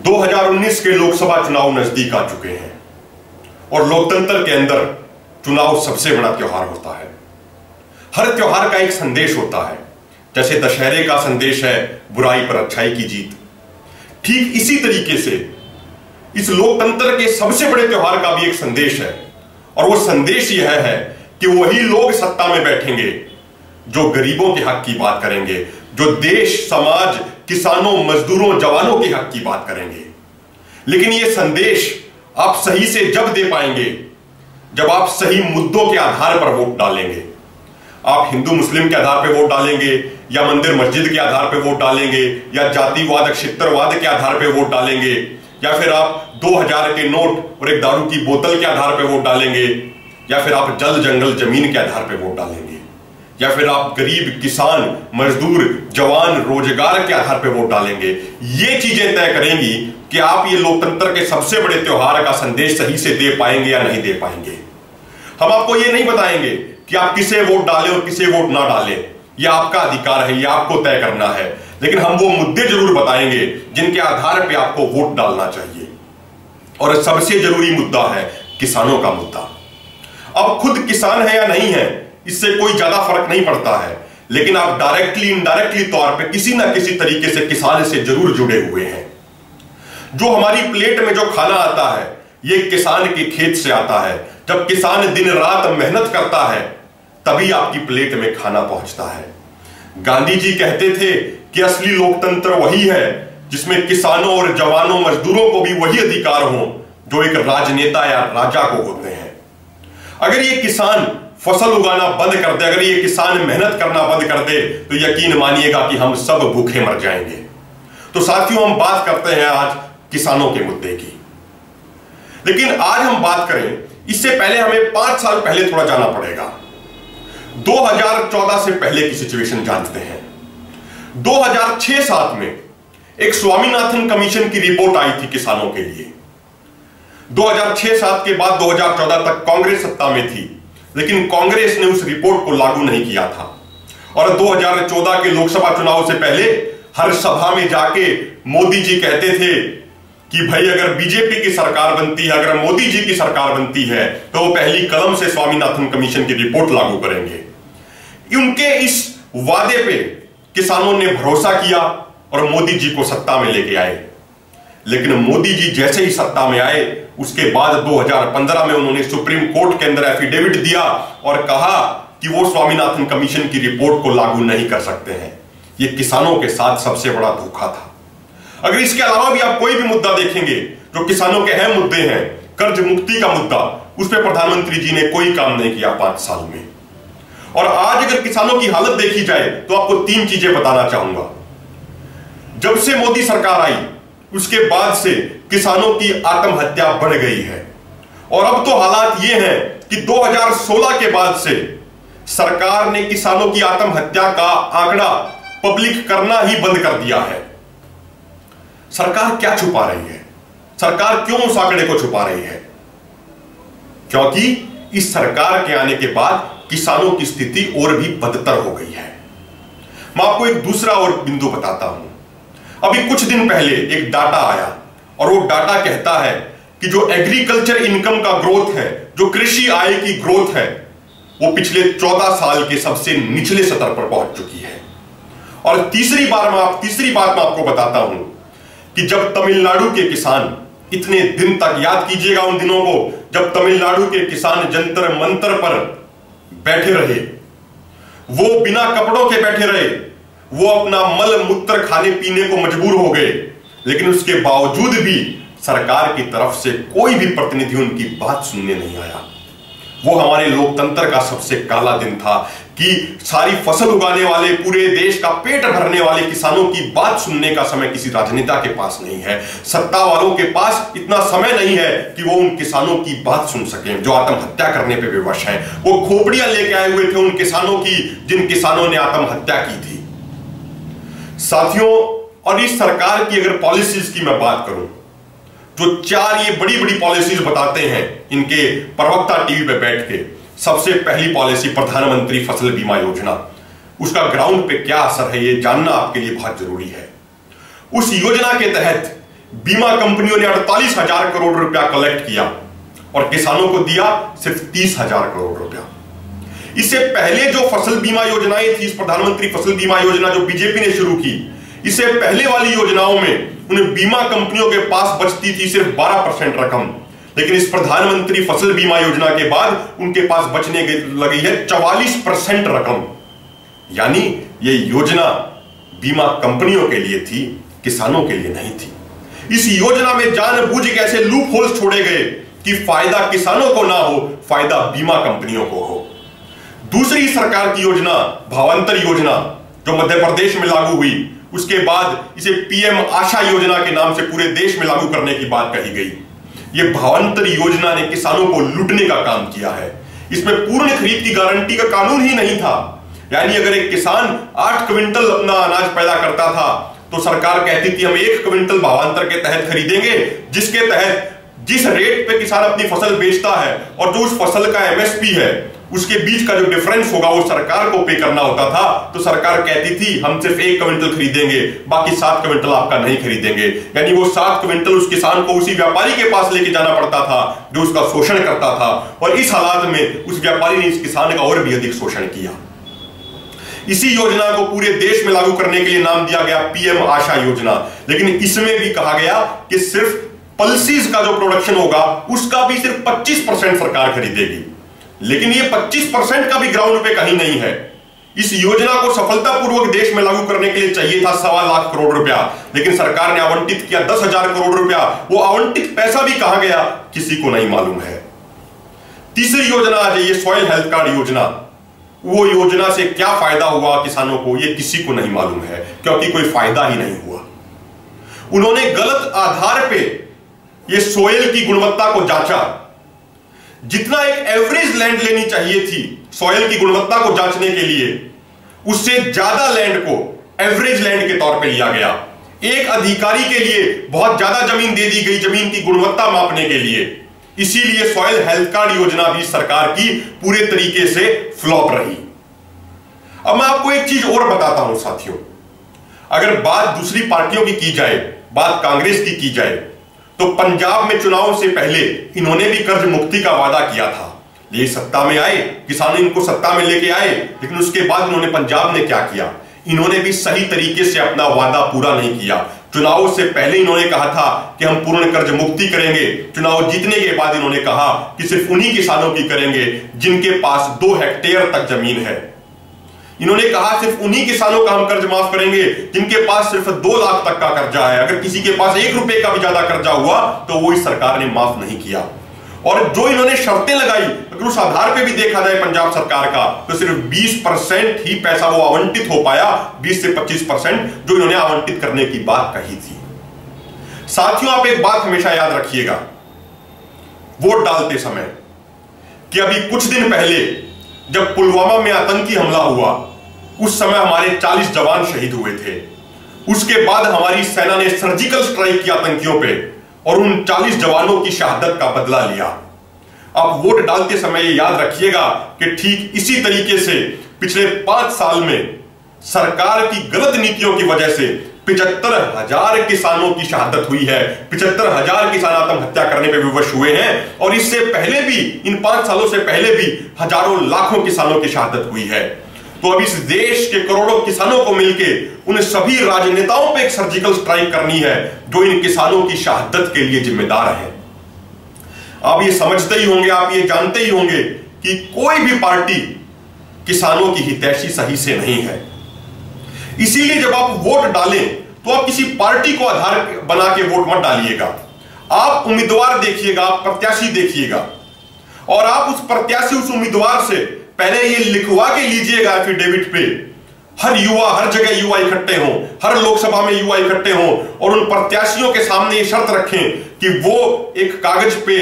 2019 के लोकसभा चुनाव नज़दीक आ चुके हैं और लोकतंत्र के अंदर चुनाव सबसे बड़ा त्योहार होता है। हर त्योहार का एक संदेश होता है। जैसे दशहरे का संदेश है, बुराई पर अच्छाई की जीत। ठीक इसी तरीके से इस लोकतंत्र के सबसे बड़े त्योहार का भी एक संदेश है। और वो संदेश यह है कि वही लोग सत्ता में बैठेंगे, जो गरीबों के हक की बात करेंगे, जो देश, समाज किसानों, मजदूरों, जवानों के हक की बात करेंगे। लेकिन ये संदेश आप सही से जब दे पाएँगे, जब आप सही मुद्दों के आधार पर वोट डालेंगे। आप हिंदू, मुस्लिम के आधार पर वोट डालेंगे, या मंदिर, मस्जिद के आधार पर वोट डालेंगे, या जातिवाद, क्षेत्रवाद के आधार पर वोट डालेंगे, या फिर आप 2000 के नोट और एक दारू की बोतल के आधार पर वोट डालेंगे, या फिर आप जल जंगल ज़मीन के आधार पर वोट डालेंगे। या फिर आप गरीब किसान, मजदूर, जवान, रोज़गार के आधार पर वोट डालेंगे। ये चीज़ें तय करेंगी कि आप ये लोकतंत्र के सबसे बड़े त्योहार का संदेश सही से दे पाएँगे या नहीं दे पाएँगे। हम आपको ये नहीं बताएँगे कि आप किसे वोट डालें और किसे वोट ना डालें। यह आपका अधिकार है यह आपको तय करना है। लेकिन हम वो मुद्दे ज़रूर बताएँगे जिनके आधार पर आपको वोट डालना चाहिए। और सबसे ज़रूरी मुद्दा है किसानों का मुद्दा। अब खुद किसान है या नहीं है इससे कोई ज़्यादा फ़र्क नहीं पड़ता है। लेकिन आप डायरेक्टली इनडायरेक्टली तौर पे किसी ना किसी तरीके से किसान से ज़रूर जुड़े हुए हैं। जो हमारी प्लेट में जो खाना आता है, ये किसान के खेत से आता है। जब किसान दिन रात मेहनत करता है, तभी आपकी प्लेट में खाना पहुँचता है। गांधी जी कहते थे कि असली लोकतंत्र वही है, जिसमें किसानों और जवानों, मजदूरों को भी वही अधिकार हो, जो एक राजनेता या राजा को होते हैं। अगर ये किसान फ़सल उगाना बंद कर दे, अगर ये किसान मेहनत करना बंद कर दे तो यकीन मानिएगा कि हम सब भूखे मर जाएँगे। तो साथियों, हम बात करते हैं आज किसानों के मुद्दे की। लेकिन आज हम बात करें, इससे पहले हमें पाँच साल पहले थोड़ा जाना पड़ेगा। 2014 से पहले की सिचुएशन जानते हैं। 2006-7 में एक स्वामीनाथन कमीशन की रिपोर्ट आई थी किसानों के लिए। 2006-7 के बाद 2014 तक कांग्रेस सत्ता में थी। लेकिन कांग्रेस ने उस रिपोर्ट को लागू नहीं किया था। और 2014 के लोकसभा चुनाव से पहले हर सभा में जाके मोदी जी कहते थे कि भाई अगर बीजेपी की सरकार बनती है, अगर मोदी जी की सरकार बनती है तो वो पहली कलम से स्वामीनाथन कमीशन की रिपोर्ट लागू करेंगे। उनके इस वादे पे किसानों ने भरोसा किया और मोदी जी को सत्ता में लेके आए। लेकिन मोदी जी जैसे ही सत्ता में आए, उसके बाद 2015 में उन्होंने सुप्रीम कोर्ट के अंदर एफिडेविट दिया और कहा कि वो स्वामीनाथन कमीशन की रिपोर्ट को लागू नहीं कर सकते हैं। ये किसानों के साथ सबसे बड़ा धोखा था। अगर इसके अलावा भी आप कोई भी मुद्दा देखेंगे, जो किसानों के अहम मुद्दे हैं, कर्ज मुक्ति का मुद्दा, उस पर प्रधानमंत्री जी ने कोई काम नहीं किया पाँच साल में। और आज अगर किसानों की हालत देखी जाए तो आपको तीन चीज़ें बताना चाहूँगा। जब से मोदी सरकार आई उसके बाद से किसानों की आत्महत्या बढ़ गई है। और अब तो हालात ये हैं कि 2016 के बाद से सरकार ने किसानों की आत्महत्या का आंकड़ा पब्लिक करना ही बंद कर दिया है। सरकार क्या छुपा रही है? सरकार क्यों उस आंकड़े को छुपा रही है? क्योंकि इस सरकार के आने के बाद किसानों की स्थिति और भी बदतर हो गई है। मैं आपको एक दूसरा और बिंदु बताता हूँ। अभी कुछ दिन पहले एक डाटा आया और वो डाटा कहता है कि जो एग्रीकल्चर इनकम का ग्रोथ है, जो कृषि आय की ग्रोथ है, वो पिछले 14 साल के सबसे निचले स्तर पर पहुँच चुकी है। और तीसरी बार मैं आप, तीसरी बात मैं आपको बताता हूँ कि जब तमिलनाडु के किसान, इतने दिन तक याद कीजिएगा उन दिनों को, जब तमिलनाडु के किसान जंतर मंतर पर बैठे रहे, वो बिना कपड़ों के बैठे रहे वो अपना मल मूत्र खाने पीने को मजबूर हो गए। लेकिन उसके बावजूद भी सरकार की तरफ़ से कोई भी प्रतिनिधि उनकी बात सुनने नहीं आया। वो हमारे लोकतंत्र का सबसे काला दिन था कि सारी फ़सल उगाने वाले, पूरे देश का पेट भरने वाले किसानों की बात सुनने का समय किसी राजनेता के पास नहीं है। सत्ता वालों के पास इतना समय नहीं है कि वो उन किसानों की बात सुन सकें, जो आत्महत्या करने पे विवश हैं। वो खोपड़ियाँ लेके आए हुए थे उन किसानों की, जिन किसानों ने आत्महत्या की थी। साथियों, और इस सरकार की अगर पॉलिसीज़ की मैं बात करूँ, जो चार ये बड़ी बड़ी पॉलिसीज़ बताते हैं, इनके प्रवक्ता टीवी पे बैठ के, सबसे पहली पॉलिसी प्रधानमंत्री फ़सल बीमा योजना। उसका ग्राउंड पे क्या असर है, ये जानना आपके लिए बहुत ज़रूरी है। उस योजना के तहत बीमा कंपनियों ने अड़तालीस हज़ार करोड़ रुपया कलेक्ट किया, और किसानों को दिया सिर्फ़ तीस हज़ार करोड़ रुपया। इससे पहले जो फ़सल बीमा योजनाएँ थी प्रधानमंत्री फ़सल बीमा योजना जो बीजेपी ने शुरू की, इससे पहले वाली योजनाओं में उन्हें बीमा कंपनियों के पास बचती थी सिर्फ़ 12 परसेंट रकम। लेकिन इस प्रधानमंत्री फ़सल बीमा योजना के बाद उनके पास बचने लगी है 44 परसेंट रकम। यानी ये योजना बीमा कंपनियों के लिए थी, किसानों के लिए नहीं थी। इस योजना में जानबूझ के ऐसे लूप होल्स छोड़े गए कि फ़ायदा किसानों को ना हो, फ़ायदा बीमा कंपनियों को हो। दूसरी सरकार की योजना, भावांतर योजना, जो मध्य प्रदेश में लागू हुई, उसके बाद इसे पीएम आशा योजना के नाम से पूरे देश में लागू करने की बात कही गई। यह भावांतर योजना ने किसानों को लूटने का काम किया है। इसमें पूर्ण खरीद की गारंटी का कानून ही नहीं था। यानी अगर एक किसान आठ क्विंटल अपना अनाज पैदा करता था तो सरकार कहती थी, हम एक क्विंटल भावांतर के तहत खरीदेंगे, जिसके तहत, जिस रेट पे किसान अपनी फ़सल बेचता है और जो उस फ़सल का एमएसपी है उसके बीच का जो डिफरेंस होगा, वो सरकार को पे करना होता था। तो सरकार कहती थी, हम सिर्फ़ एक क्विंटल खरीदेंगे, बाकी सात क्विंटल आपका नहीं खरीदेंगे। यानी वो सात क्विंटल उस किसान को उसी व्यापारी के पास लेके जाना पड़ता था, जो उसका शोषण करता था। और इस हालात में उस व्यापारी ने इस किसान का और भी अधिक शोषण किया। इसी योजना को पूरे देश में लागू करने के लिए नाम दिया गया पीएम आशा योजना। लेकिन इसमें भी कहा गया कि सिर्फ़ पल्सीज का जो प्रोडक्शन होगा, उसका भी सिर्फ़ 25 परसेंट सरकार खरीदेगी। लेकिन ये 25 परसेंट का भी ग्राउंड पे कहीं नहीं है। इस योजना को सफलतापूर्वक देश में लागू करने के लिए चाहिए था सवा लाख करोड़ रुपया। लेकिन सरकार ने आवंटित किया दस हज़ार करोड़ रुपया। वो आवंटित पैसा भी कहा गया, किसी को नहीं मालूम है। तीसरी योजना आ जाइए सॉइल हेल्थ कार्ड योजना। वो योजना से क्या फ़ायदा हुआ किसानों को, ये किसी को नहीं मालूम है, क्योंकि कोई फ़ायदा ही नहीं हुआ। उन्होंने गलत आधार पे ये सोयल की गुणवत्ता को जांचा। जितना एक एवरेज लैंड लेनी चाहिए थी सॉयल की गुणवत्ता को जांचने के लिए, उससे ज़्यादा लैंड को एवरेज लैंड के तौर पे लिया गया। एक अधिकारी के लिए बहुत ज़्यादा ज़मीन दे दी गई, ज़मीन की गुणवत्ता मापने के लिए। इसीलिए सॉयल हेल्थ कार्ड योजना भी सरकार की पूरे तरीके से फ्लॉप रही। अब मैं आपको एक चीज़ और बताता हूँ साथियों। अगर बात दूसरी पार्टियों की की जाए, बात कांग्रेस की की जाए तो पंजाब में चुनाव से पहले इन्होंने भी कर्ज मुक्ति का वादा किया था। ये सत्ता में आए, किसान इनको सत्ता में लेके आए, लेकिन उसके बाद इन्होंने पंजाब ने क्या किया? इन्होंने भी सही तरीके से अपना वादा पूरा नहीं किया। चुनाव से पहले इन्होंने कहा था कि हम पूर्ण कर्ज मुक्ति करेंगे। चुनाव जीतने के बाद इन्होंने कहा कि सिर्फ़ उन्हीं किसानों की करेंगे जिनके पास दो हेक्टेयर तक ज़मीन है। इन्होंने कहा सिर्फ़ उन्हीं किसानों का हम कर्ज माफ़ करेंगे, जिनके पास सिर्फ़ दो लाख तक का कर्जा है। अगर किसी के पास एक रुपए का भी ज़्यादा कर्जा हुआ तो वो इस सरकार ने माफ़ नहीं किया। और जो इन्होंने शर्तें लगाई अगर उस आधार पे भी देखा जाए पंजाब सरकार का तो सिर्फ़ 20 परसेंट ही पैसा वो आवंटित हो पाया 20 से 25 परसेंट जो इन्होंने आवंटित करने की बात कही थी। साथियों, आप एक बात हमेशा याद रखिएगा। वोट डालते समय कि अभी कुछ दिन पहले जब पुलवामा में आतंकी हमला हुआ उस समय हमारे 40 जवान शहीद हुए थे। उसके बाद हमारी सेना ने सर्जिकल स्ट्राइक किया आतंकियों पे और उन 40 जवानों की शहादत का बदला लिया। अब वोट डालते समय याद रखिएगा कि ठीक इसी तरीके से पिछले पाँच साल में सरकार की गलत नीतियों की वजह से पिछहत्तर हज़ार किसानों की शहादत हुई है। पिछहत्तर हज़ार किसान आत्महत्या करने पर विवश हुए हैं और इससे पहले भी, इन पाँच सालों से पहले भी हज़ारों लाखों किसानों की शहादत हुई है। तो अब इस देश के करोड़ों किसानों को मिलकर उन सभी राजनेताओं पर एक सर्जिकल स्ट्राइक करनी है, जो इन किसानों की शहादत के लिए जिम्मेदार है। आप ये समझते ही होंगे, आप ये जानते ही होंगे कि कोई भी पार्टी किसानों की हितैषी सही से नहीं है। इसीलिए जब आप वोट डालें तो आप किसी पार्टी को आधार बना के वोट मत डालिएगा। आप उम्मीदवार देखिएगा, आप प्रत्याशी देखिएगा। और आप उस प्रत्याशी, उस उम्मीदवार से पहले ये लिखवा के लीजिएगा एफिडेविट पे। हर युवा, हर जगह युवा इकट्ठे हों, हर लोकसभा में युवा इकट्ठे हों और उन प्रत्याशियों के सामने ये शर्त रखें कि वो एक कागज़ पे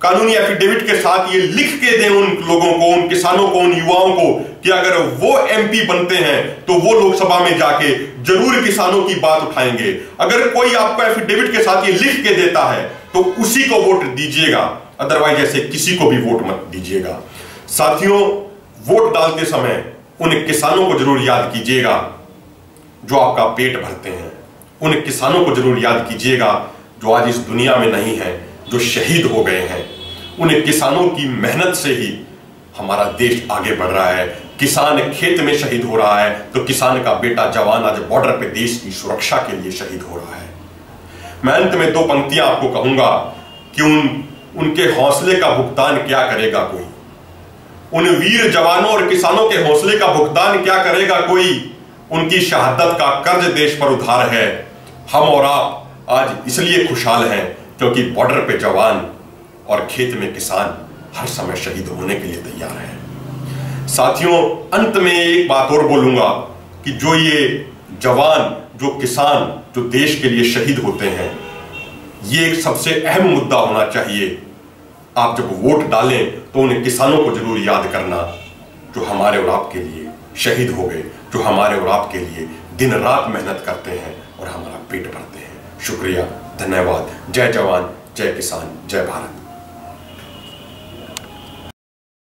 कानूनी एफिडेविट के साथ ये लिख के दें उन लोगों को, उन किसानों को, उन युवाओं को कि अगर वो एमपी बनते हैं तो वो लोकसभा में जाके ज़रूर किसानों की बात उठाएँगे। अगर कोई आपको एफिडेविट के साथ ये लिख के देता है तो उसी को वोट दीजिएगा। अदरवाइज़ ऐसे किसी को भी वोट मत दीजिएगा। साथियों वोट डालते समय उन किसानों को ज़रूर याद कीजिएगा जो आपका पेट भरते हैं। उन किसानों को ज़रूर याद कीजिएगा जो आज इस दुनिया में नहीं है, जो शहीद हो गए हैं। उन किसानों की मेहनत से ही हमारा देश आगे बढ़ रहा है। किसान खेत में शहीद हो रहा है तो किसान का बेटा जवान आज बॉर्डर पे देश की सुरक्षा के लिए शहीद हो रहा है। मैं अंत में दो पंक्तियाँ आपको कहूँगा कि उन, उनके हौसले का भुगतान क्या करेगा कोई? उन वीर जवानों और किसानों के हौसले का भुगतान क्या करेगा कोई? उनकी शहादत का कर्ज देश पर उधार है। हम और आप आज इसलिए खुशहाल हैं क्योंकि बॉर्डर पे जवान और खेत में किसान हर समय शहीद होने के लिए तैयार है। साथियों, अंत में एक बात और बोलूँगा कि जो ये जवान, जो किसान, जो देश के लिए शहीद होते हैं, ये एक सबसे अहम मुद्दा होना चाहिए। आप जब वोट डालें तो उन्हें किसानों को ज़रूर याद करना, जो हमारे और आपके लिए शहीद हो गए, जो हमारे और आपके लिए दिन रात मेहनत करते हैं और हमारा पेट भरते हैं। शुक्रिया, धन्यवाद। जय जवान, जय किसान, जय भारत।